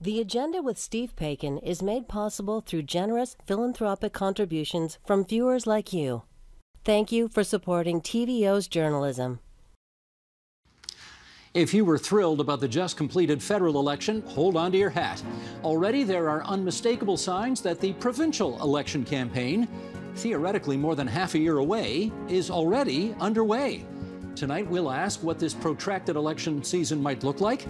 The Agenda with Steve Paikin is made possible through generous philanthropic contributions from viewers like you. Thank you for supporting TVO's journalism. If you were thrilled about the just completed federal election, hold on to your hat. Already there are unmistakable signs that the provincial election campaign, theoretically more than half a year away, is already underway. Tonight we'll ask what this protracted election season might look like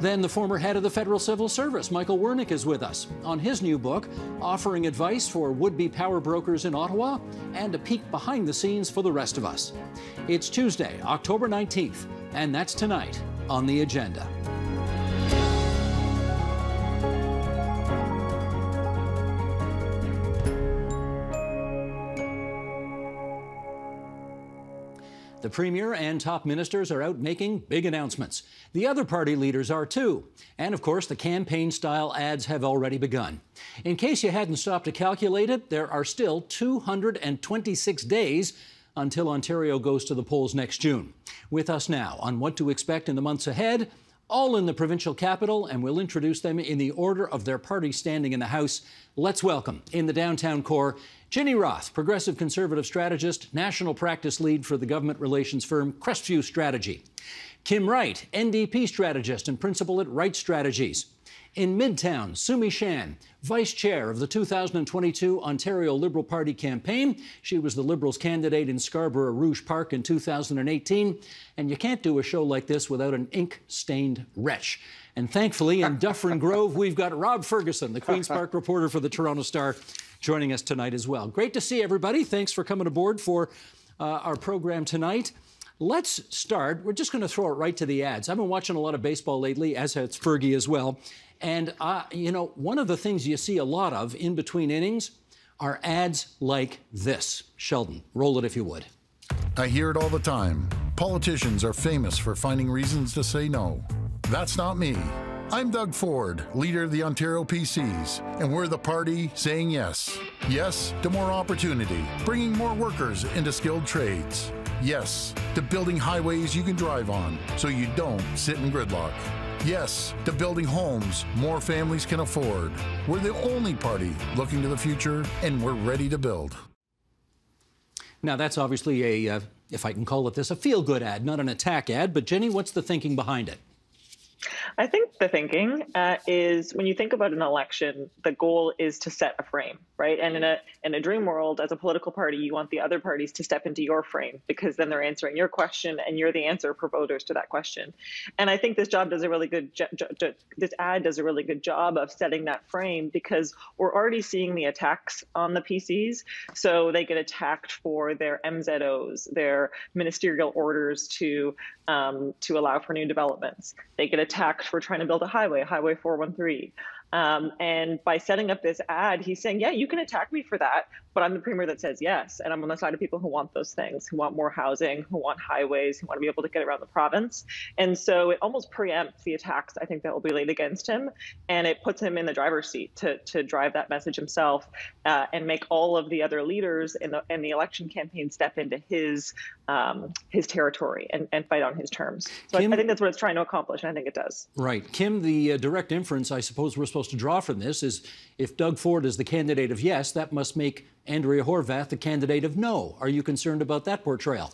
then the former head of the Federal Civil Service, Michael Wernick, is with us on his new book, offering advice for would be power brokers in Ottawa and a peek behind the scenes for the rest of us. It's Tuesday, October 19th, and that's tonight on the agenda. The Premier and top ministers are out making big announcements. The other party leaders are too. And of course, the campaign style ads have already begun. In case you hadn't stopped to calculate it, there are still 226 days until Ontario goes to the polls next June. With us now on what to expect in the months ahead, all in the provincial capital, and we'll introduce them in the order of their party standing in the House. Let's welcome, in the downtown core, Ginny Roth, progressive conservative strategist, national practice lead for the government relations firm Crestview Strategy. Kim Wright, NDP strategist and principal at Wright Strategies. In Midtown, Sumi Shan, vice chair of the 2022 Ontario Liberal Party campaign. She was the Liberals' candidate in Scarborough Rouge Park in 2018. And you can't do a show like this without an ink stained wretch. And thankfully, in Dufferin Grove, we've got Rob Ferguson, the Queen's Park reporter for the Toronto Star joining us tonight as well. Great to see everybody. Thanks for coming aboard for uh, our program tonight. Let's start. We're just going to throw it right to the ads. I've been watching a lot of baseball lately, as has Fergie as well. And, uh, you know, one of the things you see a lot of in between innings are ads like this. Sheldon, roll it if you would. I hear it all the time. Politicians are famous for finding reasons to say no. That's not me. I'm Doug Ford, leader of the Ontario PCs, and we're the party saying yes. Yes to more opportunity, bringing more workers into skilled trades. Yes to building highways you can drive on so you don't sit in gridlock. Yes to building homes more families can afford. We're the only party looking to the future, and we're ready to build. Now, that's obviously a, uh, if I can call it this, a feel good ad, not an attack ad. But, Ginny, what's the thinking behind it? I think the thinking uh, is when you think about an election, the goal is to set a frame, right? And in a in a dream world, as a political party, you want the other parties to step into your frame because then they're answering your question, and you're the answer for voters to that question. And I think this job does a really good jo- jo- this ad does a really good job of setting that frame because we're already seeing the attacks on the PCs. So they get attacked for their MZOs, their ministerial orders to um, to allow for new developments. They get attacked for trying to build a highway, Highway 413. Um, and by setting up this ad, he's saying, yeah, you can attack me for that, but I'm the premier that says yes. And I'm on the side of people who want those things, who want more housing, who want highways, who want to be able to get around the province. And so it almost preempts the attacks I think that will be laid against him. And it puts him in the driver's seat to, to drive that message himself uh, and make all of the other leaders in the, in the election campaign step into his um, his territory and, and fight on his terms. So Kim, I, I, think that's what it's trying to accomplish, and I think it does. Right. Kim, the uh, direct inference I suppose we're supposed to draw from this is if Doug Ford is the candidate of yes, that must make Andrea Horwath, the candidate of no. Are you concerned about that portrayal?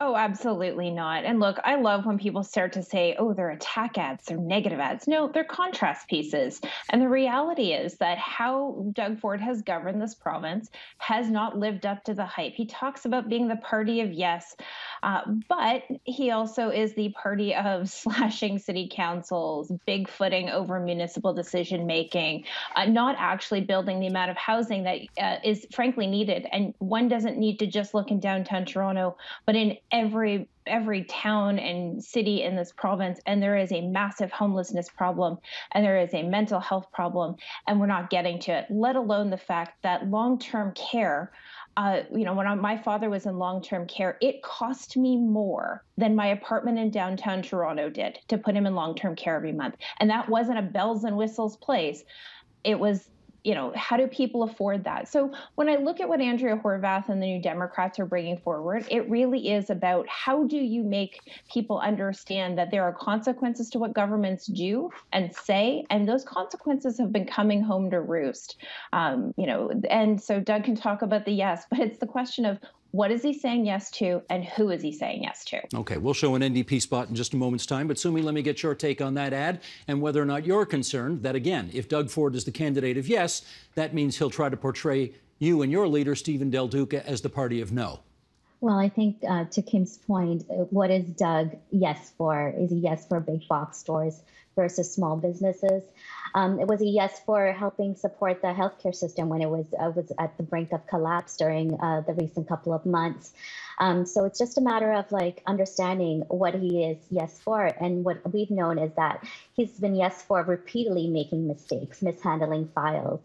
Oh, absolutely not. And look, I love when people start to say, oh, they're attack ads, they're negative ads. No, they're contrast pieces. And the reality is that how Doug Ford has governed this province has not lived up to the hype. He talks about being the party of yes, uh, but he also is the party of slashing city councils, bigfooting over municipal decision making, uh, not actually building the amount of housing that uh, is frankly needed. And one doesn't need to just look in downtown Toronto, but in every every town and city in this province and there is a massive homelessness problem and there is a mental health problem and we're not getting to it let alone the fact that long-term care uh, you know when I, my father was in long-term care it cost me more than my apartment in downtown toronto did to put him in long-term care every month. And that wasn't a bells and whistles place. It was you know, how do people afford that? So when I look at what Andrea Horwath and the New Democrats are bringing forward, it really is about how do you make people understand that there are consequences to what governments do and say, and those consequences have been coming home to roost. Um, you know, and so Doug can talk about the yes, but it's the question of what is he saying yes to, and who is he saying yes to? Okay, we'll show an NDP spot in just a moment's time. But Sumi, let me get your take on that ad and whether or not you're concerned that, again, if Doug Ford is the candidate of yes, that means he'll try to portray you and your leader, Stephen Del Duca, as the party of no. Well, I think uh, to Kim's point, uh, what is Doug yes for? Is he yes for big box stores versus small businesses? Um, it was a yes for helping support the healthcare system when it was uh, was at the brink of collapse during uh, the recent couple of months. Um, so it's just a matter of like understanding what he is yes for, and what we've known is that he's been yes for repeatedly making mistakes, mishandling files,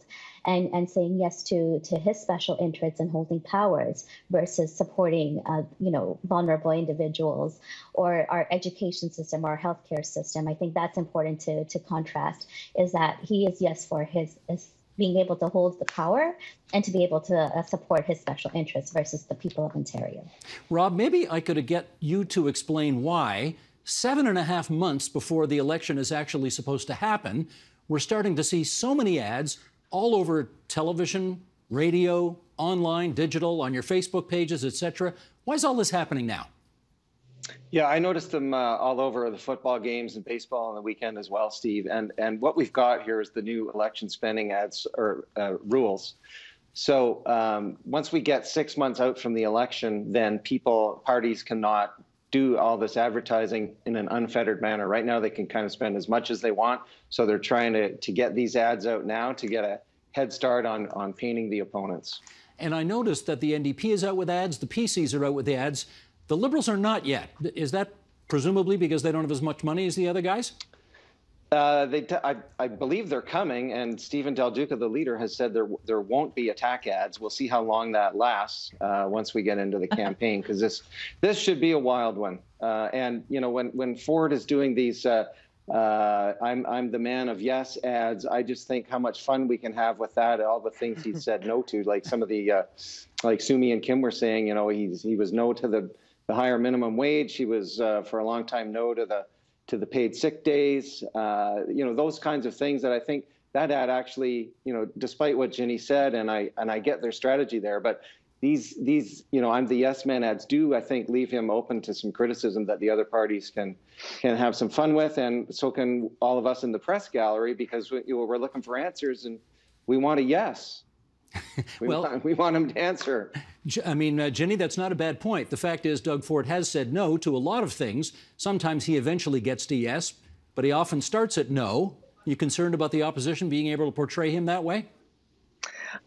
and and saying yes to to his special interests and holding powers versus supporting uh, you know vulnerable individuals or our education system, or our healthcare system. I think that's important to to contrast. Is that he is yes for his, his being able to hold the power and to be able to uh, support his special interests versus the people of Ontario. Rob, maybe I could get you to explain why seven and a half months before the election is actually supposed to happen, we're starting to see so many ads all over television, radio, online, digital, on your Facebook pages, etc. Why is all this happening now? Yeah, I noticed them uh, all over the football games and baseball on the weekend as well, Steve. And and what we've got here is the new election spending ads or uh, rules. So um, once we get six months out from the election, then people parties cannot do all this advertising in an unfettered manner. Right now, they can kind of spend as much as they want. So they're trying to to get these ads out now to get a head start on on painting the opponents. And I noticed that the NDP is out with ads, the PCs are out with the ads. The Liberals are not yet. Is that presumably because they don't have as much money as the other guys? Uh, they t- I, I believe they're coming, and Stephen Del Duca, the leader, has said there there won't be attack ads. We'll see how long that lasts uh, once we get into the campaign, because this this should be a wild one. Uh, and you know, when when Ford is doing these, uh, uh, I'm I'm the man of yes ads. I just think how much fun we can have with that. All the things he said no to, like some of the, uh, like Sumi and Kim were saying. You know, he's he was no to the the higher minimum wage. He was uh, for a long time no to the to the paid sick days. Uh, you know those kinds of things that I think that ad actually, you know, despite what Ginny said, and I and I get their strategy there, but these these you know I'm the yes man ads do I think leave him open to some criticism that the other parties can can have some fun with, and so can all of us in the press gallery because we, you know, we're looking for answers and we want a yes. we, well, want, we want him to answer. I mean, uh, Ginny, that's not a bad point. The fact is, Doug Ford has said no to a lot of things. Sometimes he eventually gets to yes, but he often starts at no. You concerned about the opposition being able to portray him that way?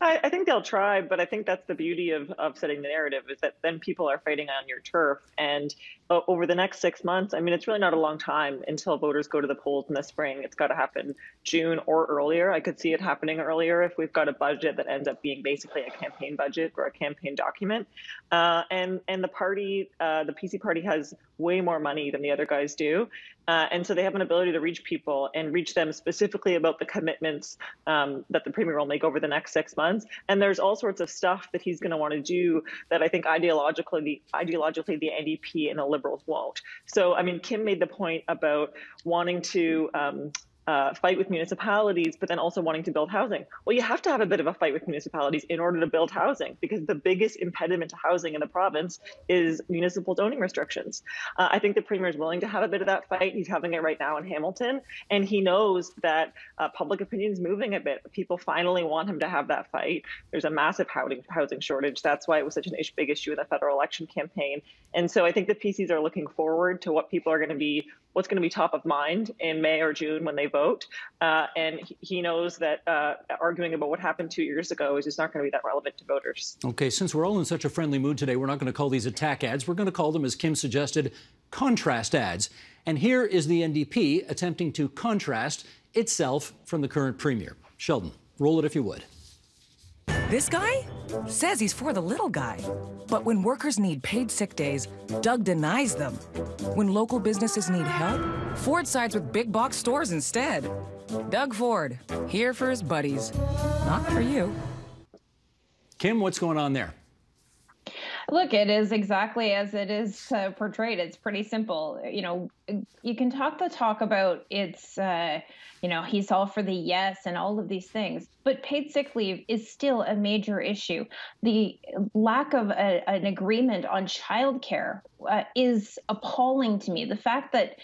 I, I, think they'll try, but I think that's the beauty of, of setting the narrative is that then people are fighting on your turf. And uh, over the next six months, I mean, it's really not a long time until voters go to the polls in the spring. It's got to happen June or earlier. I could see it happening earlier if we've got a budget that ends up being basically a campaign budget or a campaign document. Uh, and and the party, uh, the PC party, has way more money than the other guys do. Uh, and so they have an ability to reach people and reach them specifically about the commitments um, that the premier will make over the next six months. And there's all sorts of stuff that he's going to want to do that I think ideologically, the, ideologically the NDP and the Liberals won't. So, I mean, Kim made the point about wanting to um, uh, fight with municipalities, but then also wanting to build housing. Well, you have to have a bit of a fight with municipalities in order to build housing because the biggest impediment to housing in the province is municipal zoning restrictions. Uh, I think the premier is willing to have a bit of that fight. He's having it right now in Hamilton, and he knows that uh, public opinion is moving a bit. People finally want him to have that fight. There's a massive housing housing shortage. That's why it was such a big issue in the federal election campaign. And so I think the PCs are looking forward to what people are going to be what's going to be top of mind in May or June when they vote. Uh, and he knows that uh, arguing about what happened two years ago is just not going to be that relevant to voters. Okay, since we're all in such a friendly mood today, we're not going to call these attack ads. We're going to call them, as Kim suggested, contrast ads. And here is the NDP attempting to contrast itself from the current premier. Sheldon, roll it if you would. This guy says he's for the little guy. But when workers need paid sick days, Doug denies them. When local businesses need help, Ford sides with big box stores instead. Doug Ford, here for his buddies, not for you. Kim, what's going on there? Look, it is exactly as it is uh, portrayed. It's pretty simple. You know, you can talk the talk about it's, uh, you know, he's all for the yes and all of these things, but paid sick leave is still a major issue. The lack of a, an agreement on childcare uh, is appalling to me. The fact that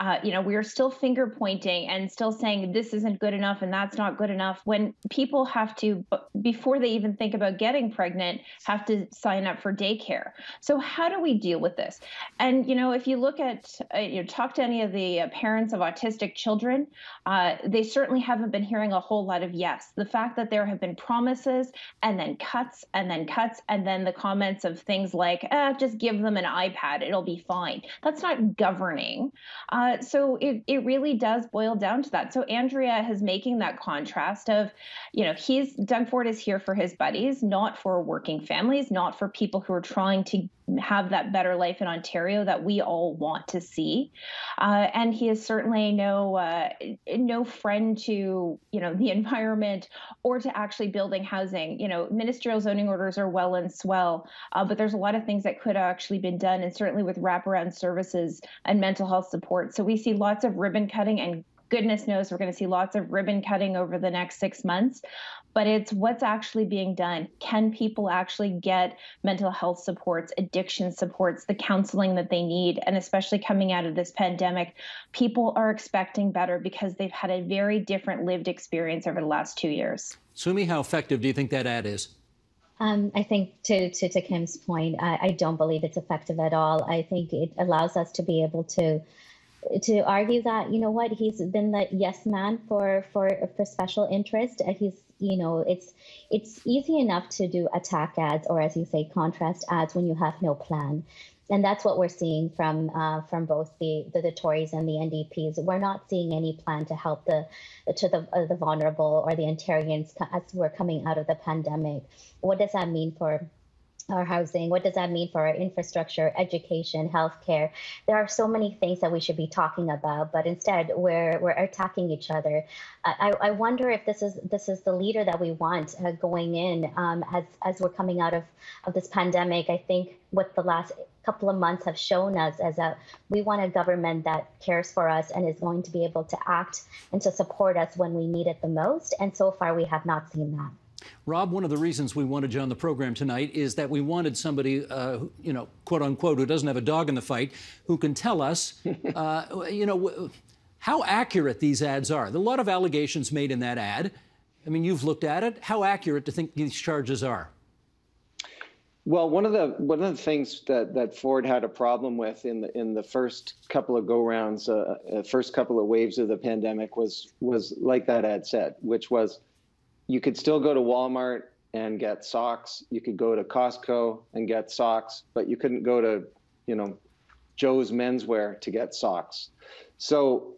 uh, you know, we are still finger pointing and still saying this isn't good enough and that's not good enough when people have to, before they even think about getting pregnant, have to sign up for daycare. So, how do we deal with this? And, you know, if you look at, uh, you know, talk to any of the uh, parents of autistic children, uh, they certainly haven't been hearing a whole lot of yes. The fact that there have been promises and then cuts and then cuts and then the comments of things like, eh, just give them an iPad, it'll be fine. That's not governing. Uh, uh, so it, it really does boil down to that. So Andrea is making that contrast of, you know, he's Doug Ford is here for his buddies, not for working families, not for people who are trying to have that better life in Ontario that we all want to see. Uh, and he is certainly no uh, no friend to you know the environment or to actually building housing. You know, ministerial zoning orders are well and swell, uh, but there's a lot of things that could have actually been done, and certainly with wraparound services and mental health support. So we see lots of ribbon cutting and goodness knows we're going to see lots of ribbon cutting over the next six months but it's what's actually being done. Can people actually get mental health supports, addiction supports, the counseling that they need? And especially coming out of this pandemic, people are expecting better because they've had a very different lived experience over the last two years. Sumi, how effective do you think that ad is? Um, I think to, to, to Kim's point, I, I don't believe it's effective at all. I think it allows us to be able to to argue that you know what he's been the yes man for for for special interest uh, he's you know it's it's easy enough to do attack ads or as you say contrast ads when you have no plan and that's what we're seeing from uh, from both the, the, the Tories and the NDPs. We're not seeing any plan to help the to the uh, the vulnerable or the Ontarians as we're coming out of the pandemic. What does that mean for our housing? What does that mean for our infrastructure, education, healthcare? There are so many things that we should be talking about, but instead we're we're attacking each other. I, I wonder if this is this is the leader that we want uh, going in um, as as we're coming out of of this pandemic. I think what the last couple of months have shown us is that we want a government that cares for us and is going to be able to act and to support us when we need it the most. And so far, we have not seen that. Rob, one of the reasons we wanted you on the program tonight is that we wanted somebody, uh, you know, quote unquote, who doesn't have a dog in the fight, who can tell us, uh, you know, how accurate these ads are. There are a lot of allegations made in that ad. I mean, you've looked at it. How accurate do you think these charges are? Well, one of the one of the things that, that Ford had a problem with in the in the first couple of go rounds, uh, uh first couple of waves of the pandemic was was like that ad said, which was you could still go to Walmart and get socks. You could go to Costco and get socks, but you couldn't go to, you know, Joe's Menswear to get socks. So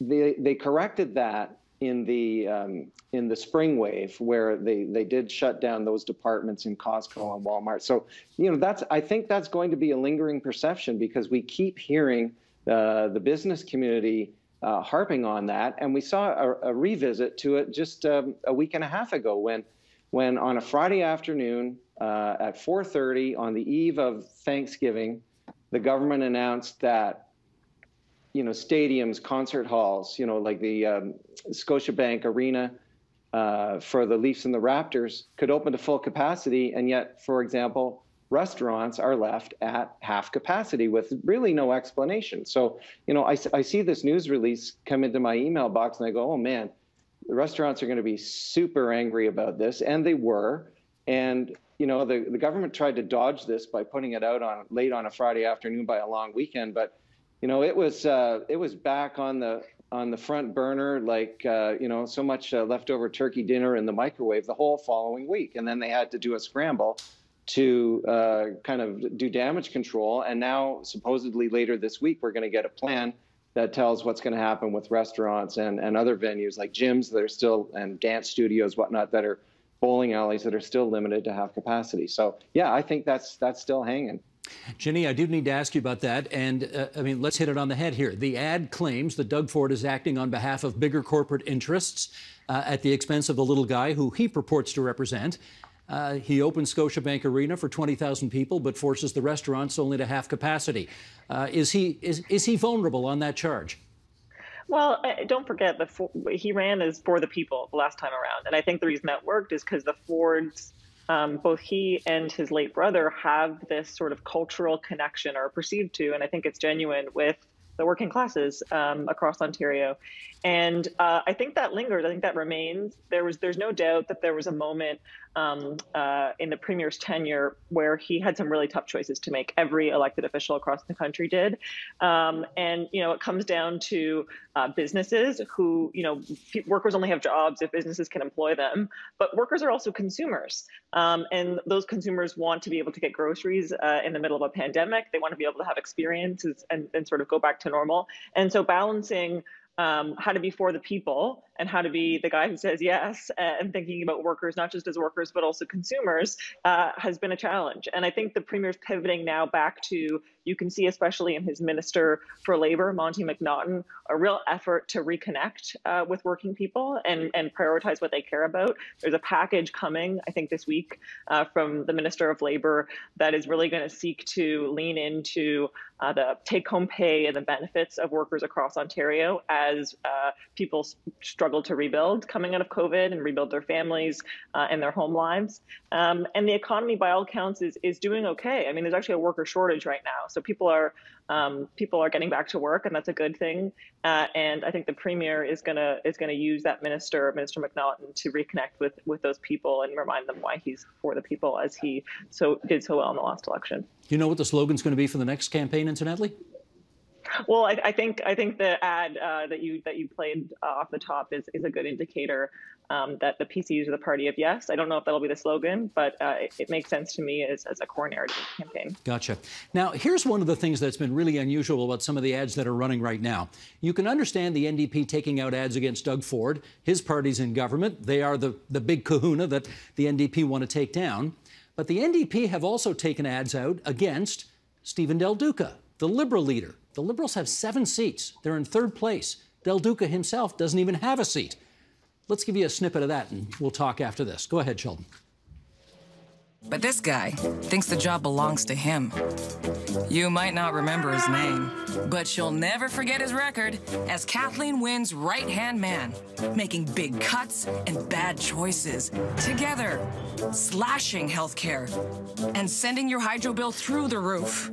they they corrected that in the um, in the spring wave where they they did shut down those departments in Costco and Walmart. So you know that's I think that's going to be a lingering perception because we keep hearing uh, the business community uh, harping on that. And we saw a, a revisit to it just um, a week and a half ago when, when on a Friday afternoon uh, at 4:30 on the eve of Thanksgiving, the government announced that you know stadiums, concert halls, you know like the um, Scotiabank Arena uh, for the Leafs and the Raptors could open to full capacity, and yet, for example, restaurants are left at half capacity with really no explanation. So, you know, I, I see this news release come into my email box and I go, oh man, the restaurants are going to be super angry about this. And they were. And, you know, the, the government tried to dodge this by putting it out on late on a Friday afternoon by a long weekend. But, you know, it was uh, it was back on the on the front burner, like uh, you know, so much uh, leftover turkey dinner in the microwave the whole following week, and then they had to do a scramble to uh, kind of do damage control. And now, supposedly later this week, we're going to get a plan that tells what's going to happen with restaurants and, and other venues like gyms that are still and dance studios, whatnot, that are bowling alleys that are still limited to half capacity. So yeah, I think that's that's still hanging. Ginny, I do need to ask you about that. And uh, I mean, let's hit it on the head here. The ad claims that Doug Ford is acting on behalf of bigger corporate interests uh, at the expense of the little guy who he purports to represent. Uh, he opens Scotiabank Arena for 20,000 people, but forces the restaurants only to half capacity. Uh, is he is, is he vulnerable on that charge? Well, don't forget that he ran as for the people the last time around, and I think the reason that worked is because the Fords um, both he and his late brother have this sort of cultural connection or perceived to, and I think it's genuine with the working classes um, across Ontario. And uh, I think that lingers. I think that remains. There was, there's no doubt that there was a moment um, uh, in the premier's tenure where he had some really tough choices to make. Every elected official across the country did, um, and you know it comes down to uh, businesses who you know workers only have jobs if businesses can employ them, but workers are also consumers, um, and those consumers want to be able to get groceries uh, in the middle of a pandemic. They want to be able to have experiences and, and sort of go back to normal, and so balancing um, how to be for the people and how to be the guy who says yes and thinking about workers not just as workers but also consumers uh, has been a challenge. And i think the premier's pivoting now back to you can see especially in his minister for labor Monty mcnaughton a real effort to reconnect uh, with working people and, and prioritize what they care about there's a package coming i think this week uh, from the minister of labor that is really going to seek to lean into uh, the take home pay and the benefits of workers across ontario as uh, people struggle to rebuild coming out of COVID and rebuild their families uh, and their home lives. Um, and the economy, by all counts, is is doing okay. I mean, there's actually a worker shortage right now, so people are um, people are getting back to work, and that's a good thing. Uh, and I think the premier is gonna is gonna use that minister, Minister McNaughton, to reconnect with with those people and remind them why he's for the people, as he so did so well in the last election. Do you know what the slogan's going to be for the next campaign, incidentally? Well, I, I, think I think the ad uh, that you that you played uh, off the top is, is a good indicator um, that the PCs are the party of yes. I don't know if that'll be the slogan, but uh, it, it, makes sense to me as, as a core narrative campaign. Gotcha. Now, here's one of the things that's been really unusual about some of the ads that are running right now. You can understand the NDP taking out ads against Doug Ford. His party's in government. They are the, the big kahuna that the NDP want to take down. But the NDP have also taken ads out against Stephen Del Duca, the Liberal leader. The Liberals have seven seats. They're in third place. Del Duca himself doesn't even have a seat. Let's give you a snippet of that and we'll talk after this. Go ahead, Sheldon. But this guy thinks the job belongs to him. You might not remember his name, but you'll never forget his record as Kathleen Wynne's right hand man, making big cuts and bad choices together, slashing healthcare, and sending your hydro bill through the roof.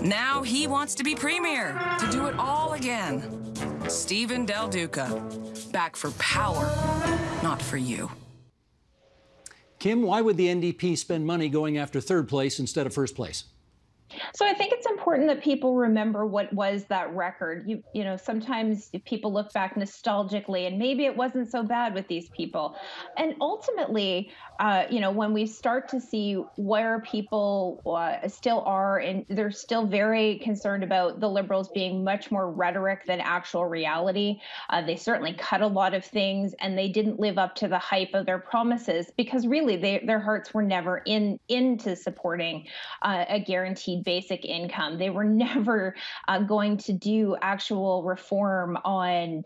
Now he wants to be premier, to do it all again. Stephen Del Duca, back for power, not for you. Kim, why would the NDP spend money going after third place instead of first place? So I think it's important that people remember what was that record. You you know, sometimes people look back nostalgically and maybe it wasn't so bad with these people. And ultimately, uh, you know, when we start to see where people uh, still are and they're still very concerned about the liberals being much more rhetoric than actual reality. Uh, they certainly cut a lot of things and they didn't live up to the hype of their promises because really they, their hearts were never in into supporting uh, a guaranteed basic income. They were never uh, going to do actual reform on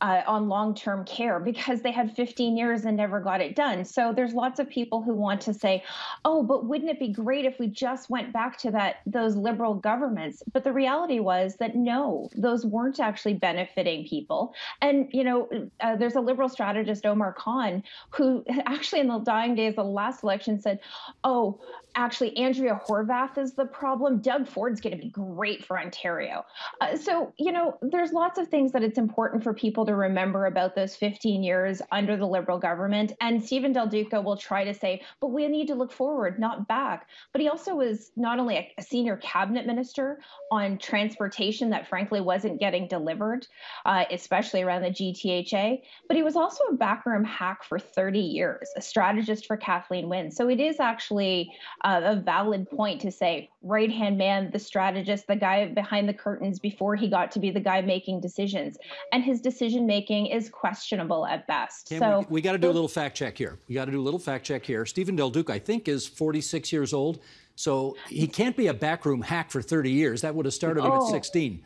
uh, on long term care because they had 15 years and never got it done. So there's lots of people who want to say, "Oh, but wouldn't it be great if we just went back to that those liberal governments?" But the reality was that no, those weren't actually benefiting people. And you know, uh, there's a liberal strategist, Omar Khan, who actually in the dying days of the last election said, "Oh, actually Andrea Horwath is the problem. Doug Ford's going to be great for Ontario. Uh, so, you know, there's lots of things that it's important for people to remember about those 15 years under the Liberal government. And Stephen Del Duca will try to say, but we need to look forward, not back. But he also was not only a, a senior cabinet minister on transportation that frankly wasn't getting delivered, uh, especially around the GTHA, but he was also a backroom hack for 30 years, a strategist for Kathleen Wynne. So it is actually uh, a valid point to say right hand man, the strategist, the guy behind the curtains before he got to be the guy making decisions. And his decision making is questionable at best. so we, we got to do a little fact check here. We got to do a little fact check here. Stephen Del Duca, I think, is 46 years old. So he can't be a backroom hack for 30 years. That would have started him oh. at 16.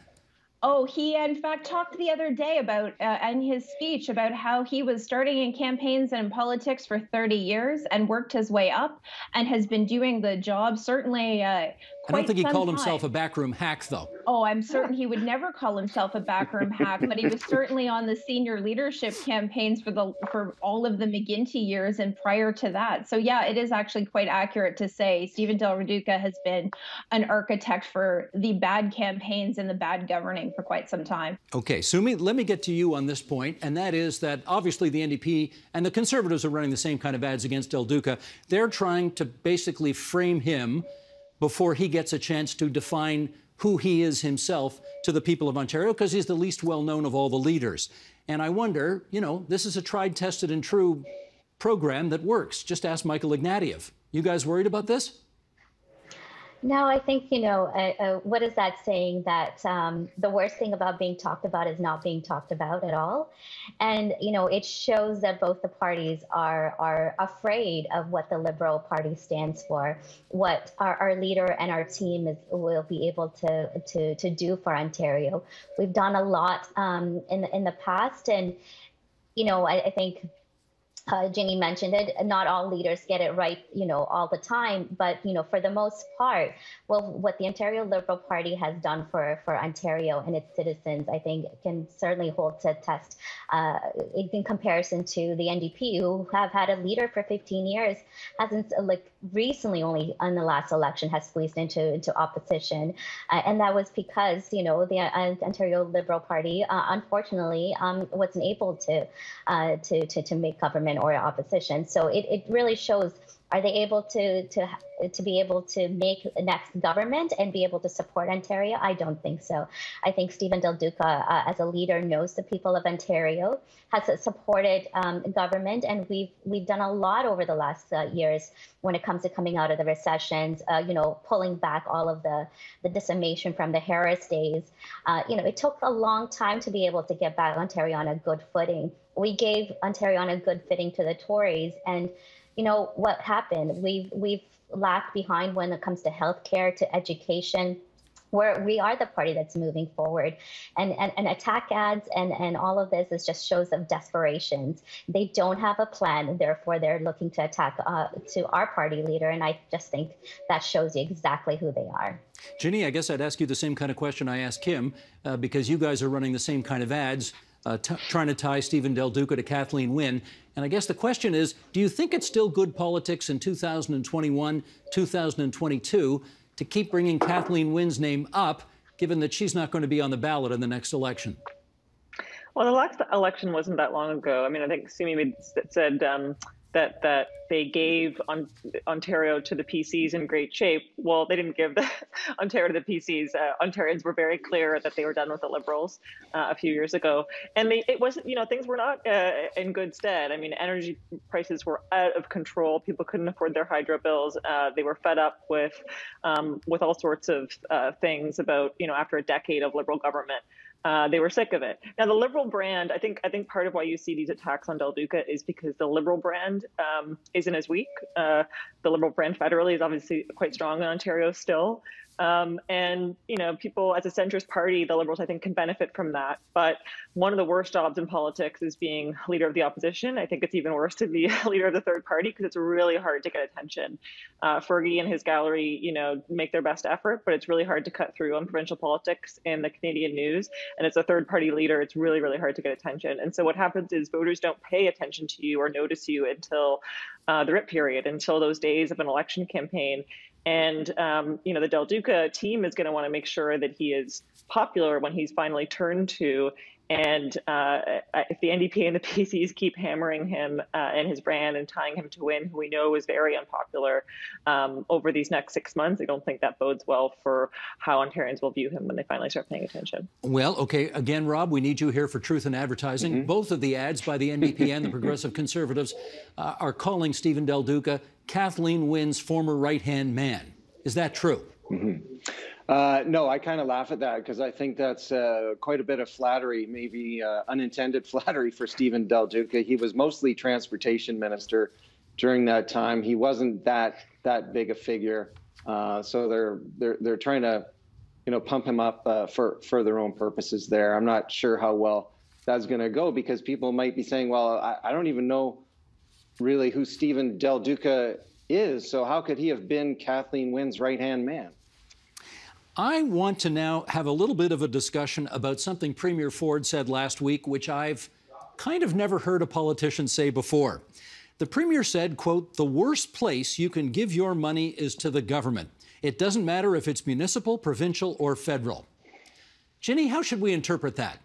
Oh, he in fact talked the other day about uh, in his speech about how he was starting in campaigns and in politics for 30 years and worked his way up and has been doing the job. Certainly uh, I don't think he called time. himself a backroom hack, though. Oh, I'm certain he would never call himself a backroom hack, but he was certainly on the senior leadership campaigns for the for all of the McGuinty years and prior to that. So yeah, it is actually quite accurate to say Stephen Del Duca has been an architect for the bad campaigns and the bad governing for quite some time. Okay, Sumi, let me get to you on this point, and that is that obviously the NDP and the Conservatives are running the same kind of ads against Del Duca. They're trying to basically frame him before he gets a chance to define who he is himself to the people of Ontario because he's the least well known of all the leaders. And I wonder, you know, this is a tried, tested, and true program that works. Just ask Michael Ignatieff. You guys worried about this? No, I think, you know, uh, uh, what is that saying that um, the worst thing about being talked about is not being talked about at all? And, you know, it shows that both the parties are, are afraid of what the Liberal Party stands for, what our, our leader and our team is, will be able to, to, to do for Ontario. We've done a lot um, in, in the past, and, you know, I, I think uh, Ginny mentioned it. Not all leaders get it right, you know, all the time. But you know, for the most part, well, what the Ontario Liberal Party has done for for Ontario and its citizens, I think, can certainly hold to test uh, in comparison to the NDP, who have had a leader for 15 years, hasn't like recently only in the last election has squeezed into into opposition, uh, and that was because you know the uh, Ontario Liberal Party, uh, unfortunately, um, wasn't able to, uh, to to to make government or opposition. So it, it really shows are they able to to to be able to make the next government and be able to support Ontario? I don't think so. I think Stephen Del Duca, uh, as a leader, knows the people of Ontario, has supported um, government, and we've we've done a lot over the last uh, years when it comes to coming out of the recessions. Uh, you know, pulling back all of the the decimation from the Harris days. Uh, you know, it took a long time to be able to get back Ontario on a good footing. We gave Ontario on a good footing to the Tories, and you know what happened. We've we've lagged behind when it comes to healthcare, to education. Where we are the party that's moving forward, and, and and attack ads and and all of this is just shows of desperations. They don't have a plan, therefore they're looking to attack uh, to our party leader, and I just think that shows you exactly who they are. Ginny, I guess I'd ask you the same kind of question I asked Kim, uh, because you guys are running the same kind of ads uh, trying to tie Stephen Del Duca to Kathleen Wynne. And I guess the question is do you think it's still good politics in 2021, 2022 to keep bringing Kathleen Wynne's name up, given that she's not going to be on the ballot in the next election? Well, the last election wasn't that long ago. I mean, I think Sumi said um, that that they gave on, Ontario to the PCs in great shape. Well, they didn't give the Ontario to the PCs. Uh, Ontarians were very clear that they were done with the Liberals uh, a few years ago, and they, it wasn't. You know, things were not uh, in good stead. I mean, energy prices were out of control. People couldn't afford their hydro bills. Uh, they were fed up with um, with all sorts of uh, things about you know after a decade of Liberal government. Uh, they were sick of it. Now, the liberal brand, I think, I think part of why you see these attacks on Del Duca is because the liberal brand um, isn't as weak. Uh, the liberal brand federally is obviously quite strong in Ontario still, um, and, you know, people as a centrist party, the Liberals, I think, can benefit from that. But one of the worst jobs in politics is being leader of the opposition. I think it's even worse to be leader of the third party because it's really hard to get attention. Uh, Fergie and his gallery, you know, make their best effort, but it's really hard to cut through on provincial politics in the Canadian news. And as a third party leader, it's really, really hard to get attention. And so what happens is voters don't pay attention to you or notice you until uh, the writ period, until those days of an election campaign. And um, you know, the Del Duca team is going to want to make sure that he is popular when he's finally turned to. And uh, if the NDP and the PCs keep hammering him uh, and his brand and tying him to Wynne, who we know is very unpopular um, over these next six months, I don't think that bodes well for how Ontarians will view him when they finally start paying attention. Well, okay, again, Rob, we need you here for Truth in Advertising. Mm-hmm. Both of the ads by the NDP and the Progressive Conservatives uh, are calling Stephen Del Duca Kathleen Wynne's former right hand man. Is that true? Mm-hmm. Uh, no, I kind of laugh at that because I think that's uh, quite a bit of flattery, maybe uh, unintended flattery for Stephen Del Duca. He was mostly transportation minister during that time. He wasn't that that big a figure, uh, so they're they're they're trying to, you know, pump him up uh, for for their own purposes. There, I'm not sure how well that's going to go because people might be saying, well, I, I don't even know really who Stephen Del Duca is. So how could he have been Kathleen Wynne's right hand man? I want to now have a little bit of a discussion about something Premier Ford said last week, which I've kind of never heard a politician say before. The Premier said, quote, the worst place you can give your money is to the government. It doesn't matter if it's municipal, provincial, or federal. Ginny, how should we interpret that?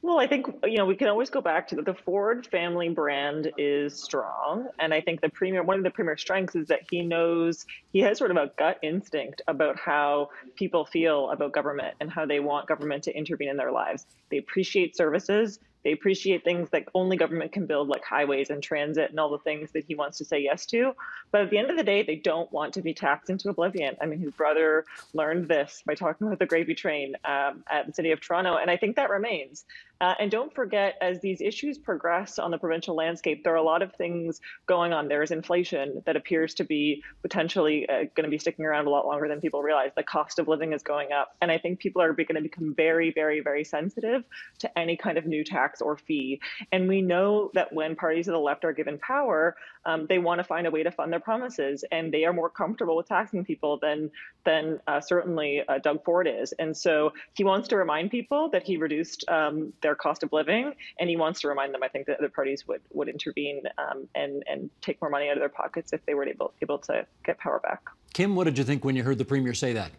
Well, I think you know we can always go back to the, the Ford family brand is strong, and I think the premier one of the premier strengths is that he knows he has sort of a gut instinct about how people feel about government and how they want government to intervene in their lives. They appreciate services. They appreciate things that only government can build, like highways and transit and all the things that he wants to say yes to. But at the end of the day, they don't want to be taxed into oblivion. I mean, his brother learned this by talking about the gravy train um, at the city of Toronto, and I think that remains. Uh, and don't forget, as these issues progress on the provincial landscape, there are a lot of things going on. There is inflation that appears to be potentially uh, going to be sticking around a lot longer than people realize. The cost of living is going up. And I think people are going to become very, very, very sensitive to any kind of new tax or fee. And we know that when parties of the left are given power, um, they want to find a way to fund their promises. And they are more comfortable with taxing people than, than uh, certainly uh, Doug Ford is. And so he wants to remind people that he reduced um, their cost of living, and he wants to remind them. I think that other parties would would intervene um, and and take more money out of their pockets if they were able able to get power back. Kim, what did you think when you heard the premier say that?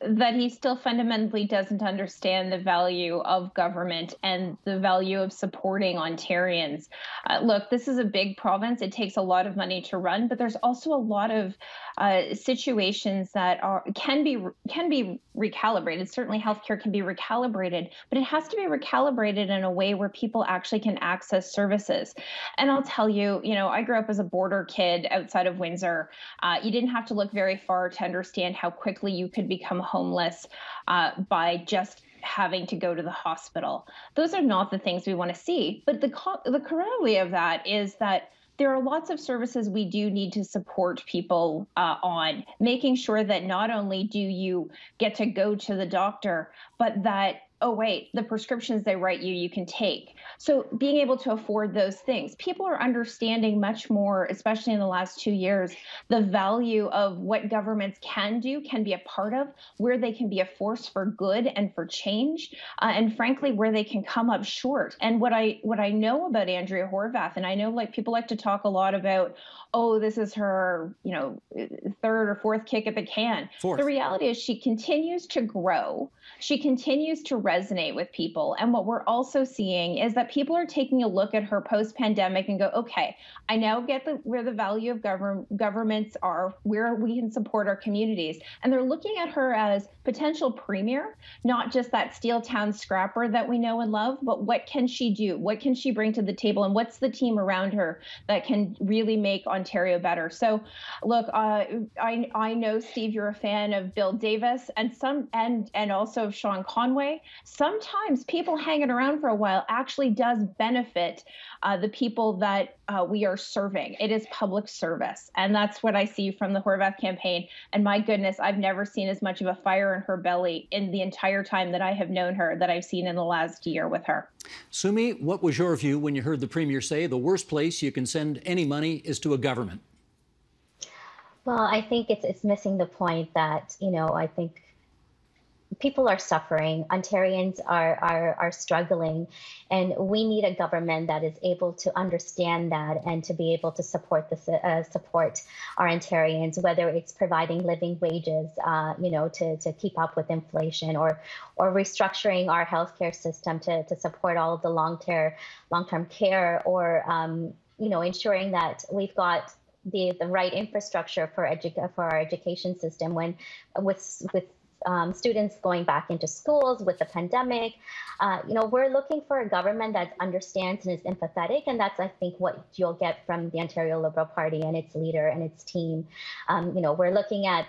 That he still fundamentally doesn't understand the value of government and the value of supporting Ontarians. Uh, look, this is a big province. It takes a lot of money to run, but there's also a lot of uh, situations that are can be can be recalibrated. Certainly, healthcare can be recalibrated, but it has to be recalibrated in a way where people actually can access services. And I'll tell you, you know, I grew up as a border kid outside of Windsor. Uh, you didn't have to look very far to understand how quickly you could become homeless uh, by just having to go to the hospital. Those are not the things we want to see. But the the corollary of that is that there are lots of services we do need to support people uh, on, making sure that not only do you get to go to the doctor, but that oh wait the prescriptions they write you you can take so being able to afford those things people are understanding much more especially in the last two years the value of what governments can do can be a part of where they can be a force for good and for change uh, and frankly where they can come up short and what i what i know about andrea horwath and i know like people like to talk a lot about oh, this is her, you know, third or fourth kick at the can. Fourth. The reality is she continues to grow. She continues to resonate with people. And what we're also seeing is that people are taking a look at her post pandemic and go, okay, I now get the, where the value of government governments are, where we can support our communities. And they're looking at her as potential premier, not just that steel town scrapper that we know and love, but what can she do? What can she bring to the table? And what's the team around her that can really make Ontario better. So, look, uh, I I know Steve, you're a fan of Bill Davis and some and and also of Sean Conway. Sometimes people hanging around for a while actually does benefit uh, the people that uh, we are serving. It is public service, and that's what I see from the Horwath campaign. And my goodness, I've never seen as much of a fire in her belly in the entire time that I have known her that I've seen in the last year with her. Sumi, what was your view when you heard the premier say the worst place you can send any money is to a government? Well, I think it's it's missing the point that you know I think people are suffering. Ontarians are, are are struggling. And we need a government that is able to understand that and to be able to support the uh, support our ontarians whether it's providing living wages uh, you know to, to keep up with inflation or or restructuring our healthcare system to, to support all of the long-term long-term care or um, you know ensuring that we've got the, the right infrastructure for edu- for our education system when with with um, students going back into schools with the pandemic. Uh, you know, we're looking for a government that understands and is empathetic, and that's, I think, what you'll get from the Ontario Liberal Party and its leader and its team. Um, you know, we're looking at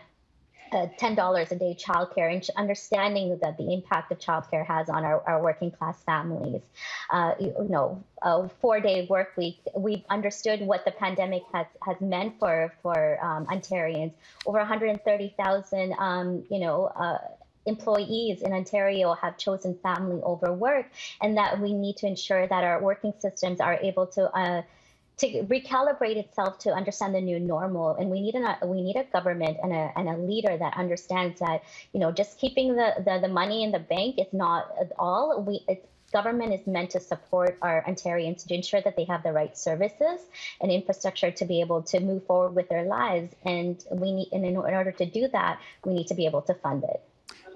uh, $10 a day childcare and understanding that the impact of childcare has on our, our working class families. Uh, you, know, a four day work week, we've understood what the pandemic has, has meant for, for um, Ontarians. Over 130,000, um, you know, uh, employees in Ontario have chosen family over work, and that we need to ensure that our working systems are able to uh, to recalibrate itself to understand the new normal. And we need a we need a government and a, and a leader that understands that you know just keeping the, the, the money in the bank is not all. We it's government is meant to support our Ontarians to ensure that they have the right services and infrastructure to be able to move forward with their lives. And we need, and in order to do that, we need to be able to fund it.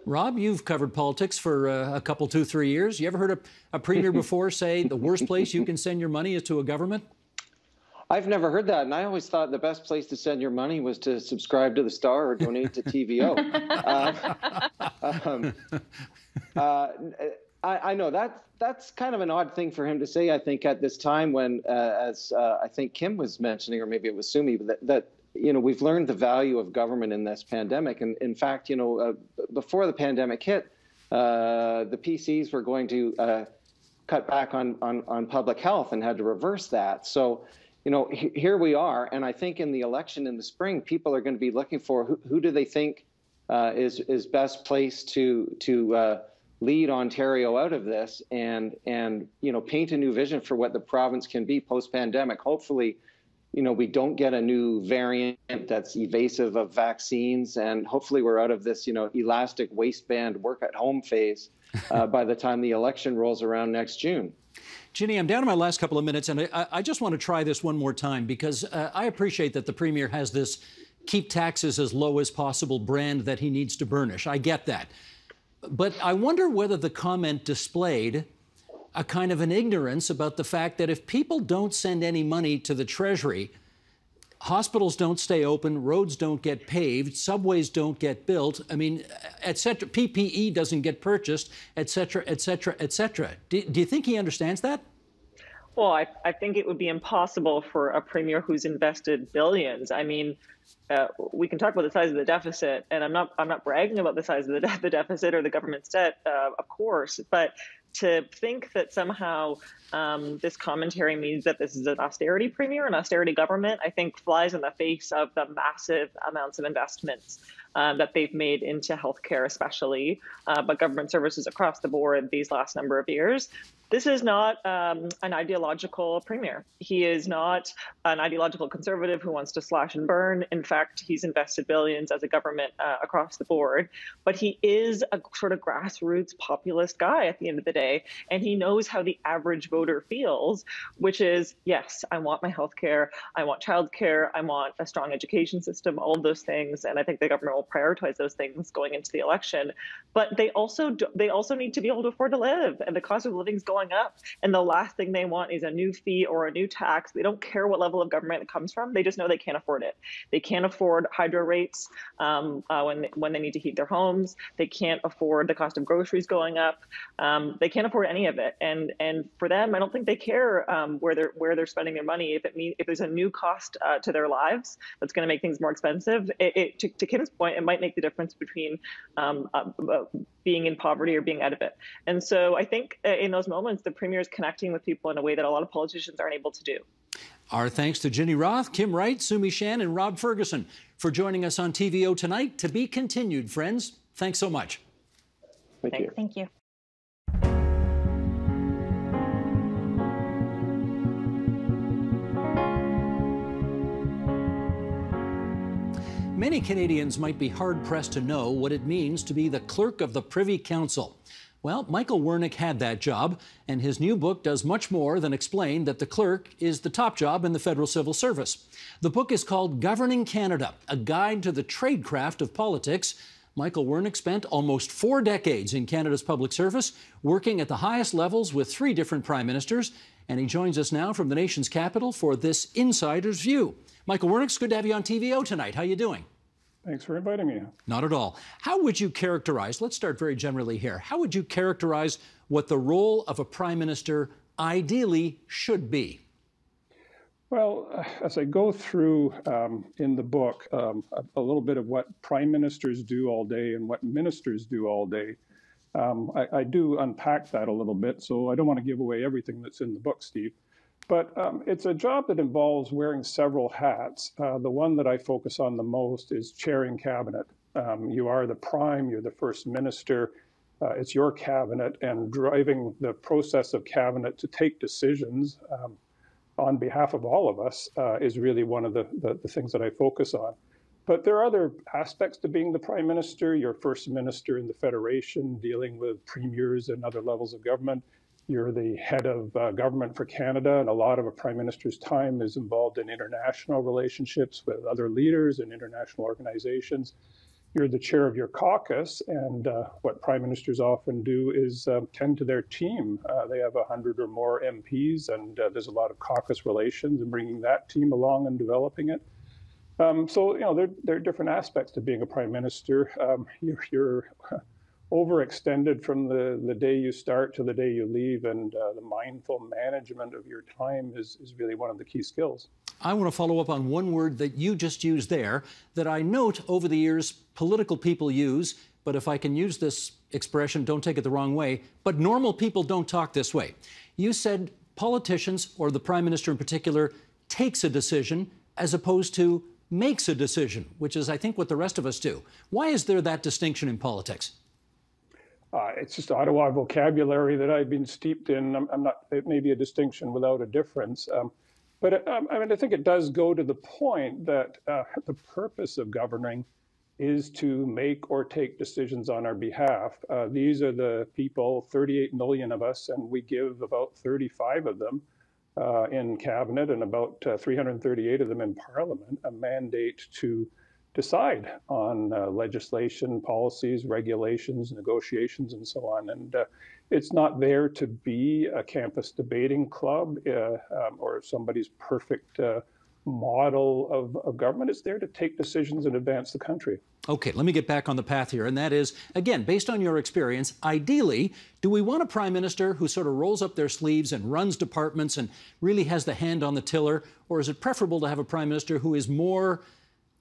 Rob, you've covered politics for uh, a couple, two, three years. You ever heard a, a premier before say the worst place you can send your money is to a government? I've never heard that, and I always thought the best place to send your money was to subscribe to the Star or donate to TVO. uh, um, uh, I, I, know that that's kind of an odd thing for him to say. I think at this time when, uh, as uh, I think Kim was mentioning, or maybe it was Sumi, that, that you know we've learned the value of government in this pandemic, and in fact, you know, uh, before the pandemic hit, uh, the PCs were going to cut back on, on on public health and had to reverse that. So you know, here we are, and I think in the election in the spring, people are going to be looking for who, who do they think uh, is is best placed to to uh, lead Ontario out of this, and and you know, paint a new vision for what the province can be post pandemic. Hopefully, you know, we don't get a new variant that's evasive of vaccines, and hopefully, we're out of this you know elastic waistband work at home phase uh, by the time the election rolls around next June. Ginny, I'm down to my last couple of minutes, and I, I just want to try this one more time because uh, I appreciate that the Premier has this keep taxes as low as possible brand that he needs to burnish. I get that. But I wonder whether the comment displayed a kind of an ignorance about the fact that if people don't send any money to the Treasury, hospitals don't stay open, roads don't get paved, subways don't get built. I mean, et cetera. PPE doesn't get purchased, et cetera, et cetera, et cetera. Do, do you think he understands that? Well, I, I think it would be impossible for a premier who's invested billions. I mean, uh, we can talk about the size of the deficit, and I'm not I'm not bragging about the size of the, de- the deficit or the government's debt, uh, of course, but to think that somehow um, this commentary means that this is an austerity premier, an austerity government, I think flies in the face of the massive amounts of investments uh, that they've made into healthcare, especially, uh, but government services across the board these last number of years. This is not um, an ideological premier. He is not an ideological conservative who wants to slash and burn. In fact, he's invested billions as a government uh, across the board. But he is a sort of grassroots populist guy at the end of the day. And he knows how the average voter feels, which is yes, I want my health care, I want childcare, I want a strong education system, all of those things. And I think the government will prioritize those things going into the election. But they also do, they also need to be able to afford to live. And the cost of living is going up. And the last thing they want is a new fee or a new tax. They don't care what level of government it comes from. They just know they can't afford it. They can't afford hydro rates um, uh, when, when they need to heat their homes. They can't afford the cost of groceries going up. Um, they can't afford any of it. And and for them, I don't think they care um, where they're where they're spending their money. If it means if there's a new cost uh, to their lives that's going to make things more expensive, it, it to, to, Kim's point, it might make the difference between um, uh, uh, being in poverty or being out of it. And so I think uh, in those moments the premier is connecting with people in a way that a lot of politicians aren't able to do. Our thanks to Ginny Roth, Kim Wright, Sumi Shan, and Rob Ferguson for joining us on TVO tonight. To be continued, friends. Thanks so much. Thank you. Thank you. Many Canadians might be hard pressed to know what it means to be the clerk of the Privy Council. Well, Michael Wernick had that job, and his new book does much more than explain that the clerk is the top job in the federal civil service. The book is called Governing Canada A Guide to the Tradecraft of Politics. Michael Wernick spent almost four decades in Canada's public service, working at the highest levels with three different prime ministers, and he joins us now from the nation's capital for this insider's view. Michael Wernick, it's good to have you on TVO tonight. How are you doing? Thanks for inviting me. Not at all. How would you characterize, let's start very generally here, how would you characterize what the role of a prime minister ideally should be? Well, uh, as I go through um, in the book um, a, a, little bit of what prime ministers do all day and what ministers do all day, um, I, I, do unpack that a little bit. So I don't want to give away everything that's in the book, Steve. But um, it's a job that involves wearing several hats. Uh, the one that I focus on the most is chairing cabinet. Um, you are the prime, you're the first minister, uh, it's your cabinet, and driving the process of cabinet to take decisions um, on behalf of all of us uh, is really one of the, the, the, things that I focus on. But there are other aspects to being the prime minister. You're first minister in the federation, dealing with premiers and other levels of government. You're the head of uh, government for Canada, and a lot of a prime minister's time is involved in international relationships with other leaders and international organizations you're the chair of your caucus, and uh, what prime ministers often do is uh, tend to their team. Uh, they have 100 or more MPs, and uh, there's a lot of caucus relations and bringing that team along and developing it. Um, so, you know, there, there, are different aspects to being a prime minister. Um, you're, you're overextended from the, the day you start to the day you leave, and uh, the mindful management of your time is, is really one of the key skills. I want to follow up on one word that you just used there that I note over the years political people use, but if I can use this expression, don't take it the wrong way, but normal people don't talk this way. You said politicians, or the Prime Minister in particular, takes a decision as opposed to makes a decision, which is, I think, what the rest of us do. Why is there that distinction in politics? Uh, it's just Ottawa vocabulary that I've been steeped in. I'm, I'm not, it may be a distinction without a difference. Um, but um, I mean, I think it does go to the point that uh, the purpose of governing is to make or take decisions on our behalf. Uh, these are the people, 38 million of us, and we give about 35 of them uh, in cabinet and about uh, 338 of them in parliament a mandate to decide on uh, legislation, policies, regulations, negotiations, and so on. And uh, it's not there to be a campus debating club uh, um, or somebody's perfect uh, model of, of government. It's there to take decisions and advance the country. Okay, let me get back on the path here. And that is, again, based on your experience, ideally, do we want a prime minister who sort of rolls up their sleeves and runs departments and really has the hand on the tiller? Or is it preferable to have a prime minister who is more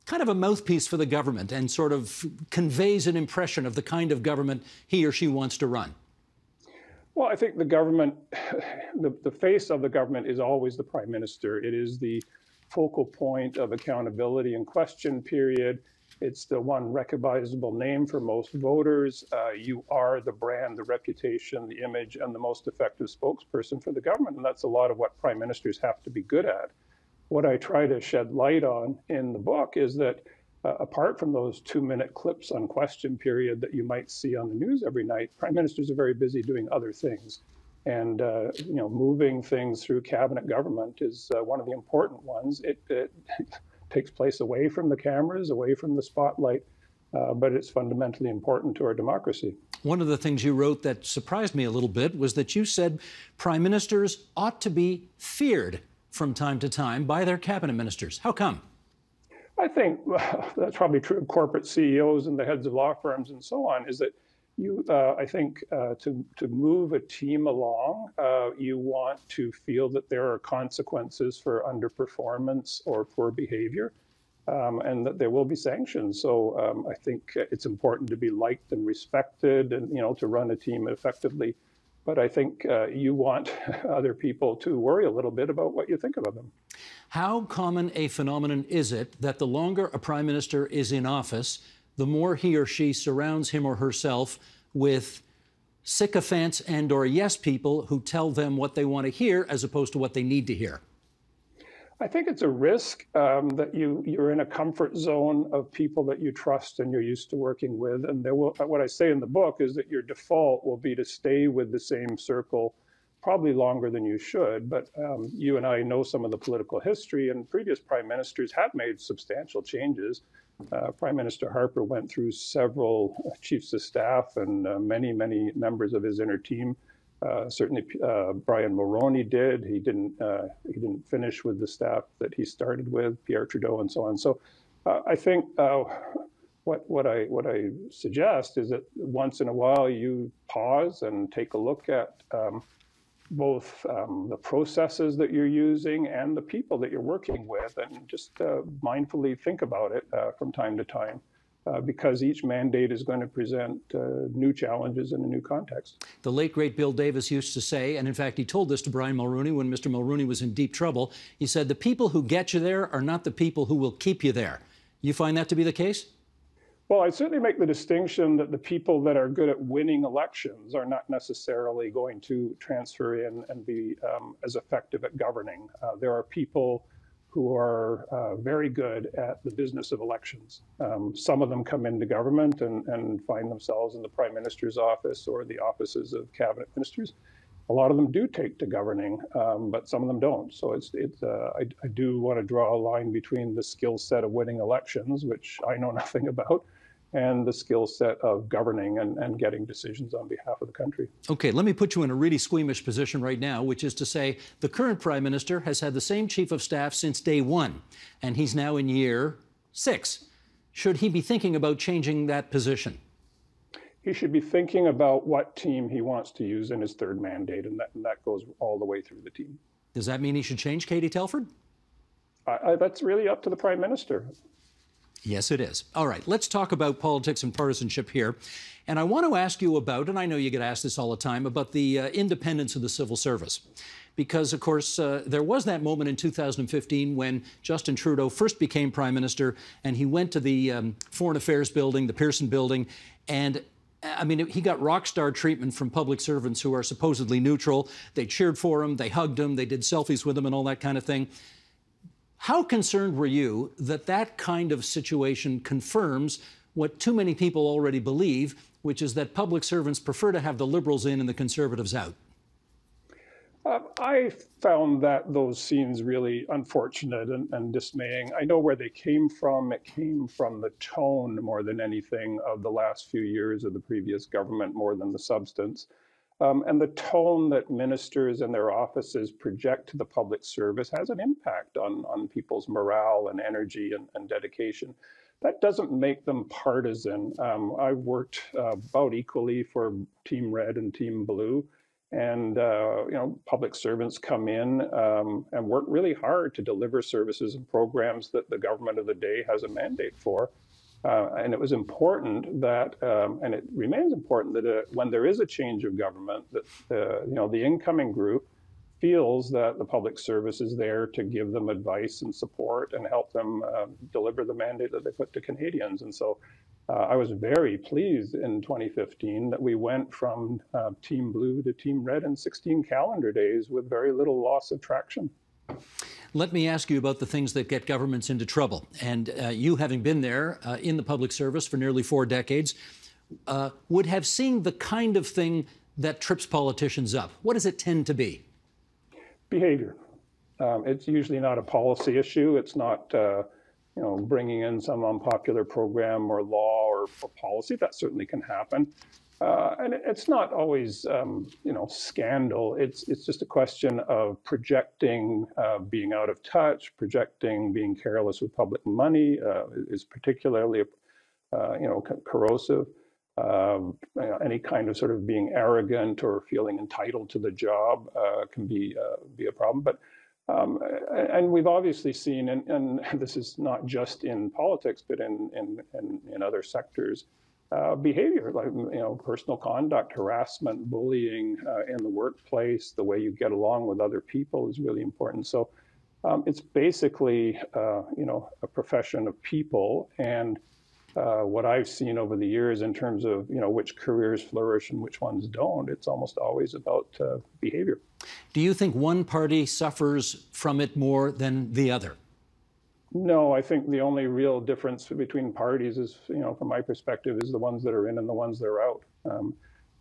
kind of a mouthpiece for the government and sort of conveys an impression of the kind of government he or she wants to run? Well, I think the government, the, the face of the government is always the prime minister. It is the focal point of accountability and question period. It's the one recognizable name for most voters. Uh, you are the brand, the reputation, the image, and the most effective spokesperson for the government. And that's a lot of what prime ministers have to be good at what I try to shed light on in the book is that uh, apart from those two minute clips on question period that you might see on the news every night, prime ministers are very busy doing other things. And uh, you know, moving things through cabinet government is uh, one of the important ones. It, it takes place away from the cameras, away from the spotlight, uh, but it's fundamentally important to our democracy. One of the things you wrote that surprised me a little bit was that you said prime ministers ought to be feared from time to time by their cabinet ministers. How come? I think that's probably true of corporate CEOs and the heads of law firms and so on. Is that you? Uh, I think uh, to to move a team along, uh, you want to feel that there are consequences for underperformance or poor behavior, um, and that there will be sanctions. So um, I think it's important to be liked and respected, and you know to run a team effectively but I think uh, you want other people to worry a little bit about what you think about them. How common a phenomenon is it that the longer a prime minister is in office, the more he or she surrounds him or herself with sycophants and or yes people who tell them what they want to hear as opposed to what they need to hear? I think it's a risk um, that you you're in a comfort zone of people that you trust and you're used to working with. And there will, what I say in the book is that your default will be to stay with the same circle, probably longer than you should. But um, you and I know some of the political history, and previous prime ministers have made substantial changes. Uh, prime Minister Harper went through several chiefs of staff and uh, many, many members of his inner team. Uh, certainly, uh, Brian Mulroney did. He didn't. Uh, he didn't finish with the staff that he started with, Pierre Trudeau, and so on. So, uh, I think uh, what, what, I, what I suggest is that once in a while you pause and take a look at um, both um, the processes that you're using and the people that you're working with, and just mindfully think about it from time to time. Uh, because each mandate is going to present uh, new challenges in a new context. The late, great Bill Davis used to say, and in fact, he told this to Brian Mulroney when Mr. Mulroney was in deep trouble. He said, The people who get you there are not the people who will keep you there. You find that to be the case? Well, I certainly make the distinction that the people that are good at winning elections are not necessarily going to transfer in and be um, as effective at governing. Uh, there are people who are uh, very good at the business of elections. Um, some of them come into government and, and find themselves in the prime minister's office or the offices of cabinet ministers. A lot of them do take to governing, um, but some of them don't. So it's, it's uh, I, I do want to draw a line between the skill set of winning elections, which I know nothing about, and the skill set of governing and, and getting decisions on behalf of the country. Okay, let me put you in a really squeamish position right now, which is to say the current prime minister has had the same chief of staff since day one, and he's now in year six. Should he be thinking about changing that position? He should be thinking about what team he wants to use in his third mandate, and that, and that goes all the way through the team. Does that mean he should change Katie Telford? I, that's really up to the prime minister. Yes, it is. All right, let's talk about politics and partisanship here. And I want to ask you about, and I know you get asked this all the time, about the uh, independence of the civil service. Because, of course, uh, there was that moment in 2015 when Justin Trudeau first became prime minister and he went to the um, Foreign Affairs building, the Pearson building, and I mean, he got rock star treatment from public servants who are supposedly neutral. They cheered for him, they hugged him, they did selfies with him, and all that kind of thing. How concerned were you that that kind of situation confirms what too many people already believe, which is that public servants prefer to have the liberals in and the conservatives out? Uh, I found that those scenes really unfortunate and, and, dismaying. I know where they came from. It came from the tone more than anything of the last few years of the previous government, more than the substance. Um, and the tone that ministers and their offices project to the public service has an impact on, on people's morale and energy and, and dedication. That doesn't make them partisan. Um, I've worked uh, about equally for Team Red and Team Blue. And, uh, you know, public servants come in um, and work really hard to deliver services and programs that the government of the day has a mandate for. Uh, and it was important that, um, and it remains important that uh, when there is a change of government, that uh, you know the incoming group feels that the public service is there to give them advice and support and help them uh, deliver the mandate that they put to Canadians. And so, uh, I was very pleased in 2015 that we went from uh, Team Blue to Team Red in 16 calendar days with very little loss of traction. Let me ask you about the things that get governments into trouble. And uh, you, having been there uh, in the public service for nearly four decades, uh, would have seen the kind of thing that trips politicians up. What does it tend to be? Behavior. Um, it's usually not a policy issue. It's not, uh, you know, bringing in some unpopular program or law or, or policy. That certainly can happen. Uh, and it's not always, um, you know, scandal. It's it's just a question of projecting uh, being out of touch, projecting being careless with public money uh, is particularly, uh, you know, corrosive. Um, you know, any kind of sort of being arrogant or feeling entitled to the job uh, can be uh, be a problem. But um, and we've obviously seen, and, and, this is not just in politics, but in in, in, in other sectors uh, behavior, like you know, personal conduct, harassment, bullying uh, in the workplace, the way you get along with other people is really important. So um, it's basically uh, you know a profession of people, and uh, what I've seen over the years in terms of you know which careers flourish and which ones don't, it's almost always about uh, behavior. Do you think one party suffers from it more than the other? No, I think the only real difference between parties is, you know, from my perspective, is the ones that are in and the ones that are out. Um,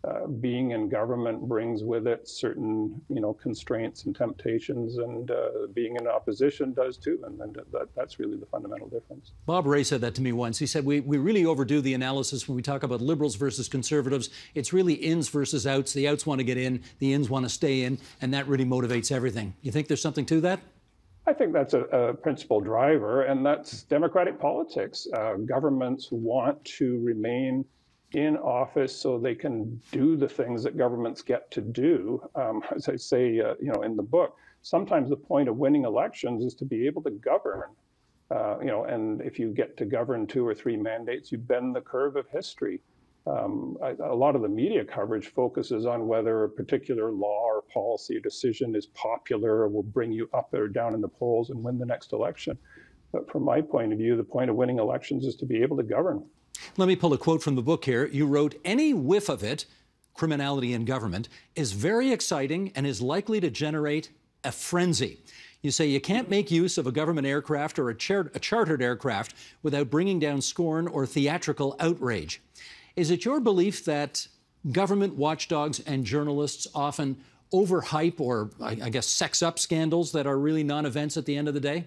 uh, being in government brings with it certain, you know, constraints and temptations, and uh, being in opposition does too. And, and that, that's really the fundamental difference. Bob Rae said that to me once. He said, we, we really overdo the analysis when we talk about liberals versus conservatives. It's really ins versus outs. The outs want to get in, the ins want to stay in, and that really motivates everything. You think there's something to that? I think that's a, a principal driver, and that's democratic politics. Uh, governments want to remain in office so they can do the things that governments get to do. Um, as I say, uh, you know, in the book, sometimes the point of winning elections is to be able to govern. Uh, you know, and if you get to govern two or three mandates, you bend the curve of history. Um, I, a lot of the media coverage focuses on whether a particular law or policy decision is popular or will bring you up or down in the polls and win the next election. But from my point of view, the point of winning elections is to be able to govern. Let me pull a quote from the book here. You wrote, Any whiff of it, criminality in government, is very exciting and is likely to generate a frenzy. You say you can't make use of a government aircraft or a, char- a chartered aircraft without bringing down scorn or theatrical outrage. Is it your belief that government watchdogs and journalists often overhype or, I, I guess, sex up scandals that are really non events at the end of the day?